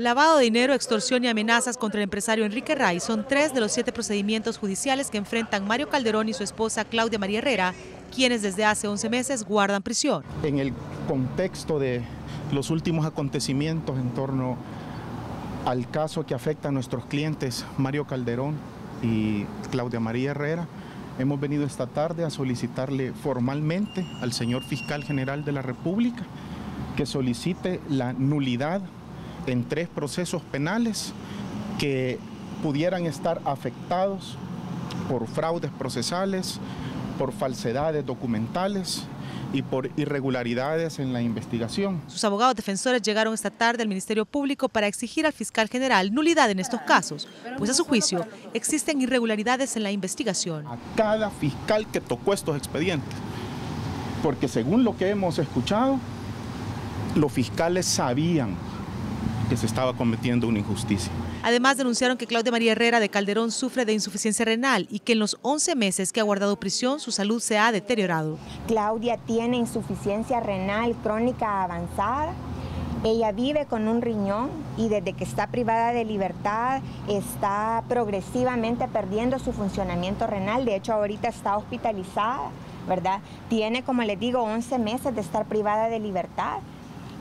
Lavado de dinero, extorsión y amenazas contra el empresario Enrique Ray son tres de los siete procedimientos judiciales que enfrentan Mario Calderón y su esposa Claudia María Herrera, quienes desde hace 11 meses guardan prisión. En el contexto de los últimos acontecimientos en torno al caso que afecta a nuestros clientes Mario Calderón y Claudia María Herrera, hemos venido esta tarde a solicitarle formalmente al señor fiscal general de la República que solicite la nulidad en tres procesos penales que pudieran estar afectados por fraudes procesales, por falsedades documentales y por irregularidades en la investigación. Sus abogados defensores llegaron esta tarde al Ministerio Público para exigir al fiscal general nulidad en estos casos, pues a su juicio existen irregularidades en la investigación. A cada fiscal que tocó estos expedientes, porque según lo que hemos escuchado, los fiscales sabían que se estaba cometiendo una injusticia. Además, denunciaron que Claudia María Herrera de Calderón sufre de insuficiencia renal y que en los 11 meses que ha guardado prisión su salud se ha deteriorado. Claudia tiene insuficiencia renal crónica avanzada. Ella vive con un riñón y desde que está privada de libertad está progresivamente perdiendo su funcionamiento renal. De hecho, ahorita está hospitalizada, ¿verdad? Tiene, como les digo, 11 meses de estar privada de libertad.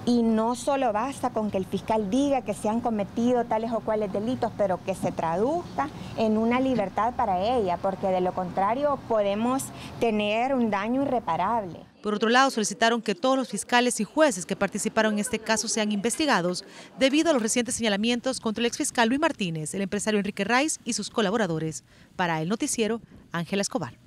Y no solo basta con que el fiscal diga que se han cometido tales o cuales delitos, pero que se traduzca en una libertad para ella, porque de lo contrario podemos tener un daño irreparable. Por otro lado, solicitaron que todos los fiscales y jueces que participaron en este caso sean investigados debido a los recientes señalamientos contra el exfiscal Luis Martínez, el empresario Enrique Raiz y sus colaboradores. Para el noticiero, Ángela Escobar.